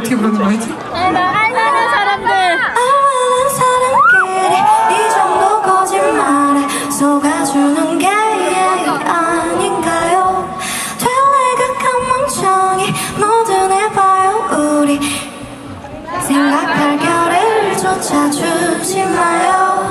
부르는 거였지? 알만한 사람들. 알만한 사람끼리 이 정도 거짓말에 속아주는 게 아닌가요? 될래각한 멍청이 뭐든 해봐요 우리. 생각할 결의를 쫓아주지 마요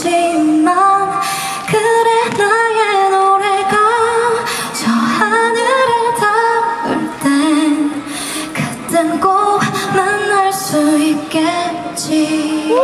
없지만 그래 나의 노래가 저 하늘에 닿을 땐 그땐 꼭 만날 수 있겠지.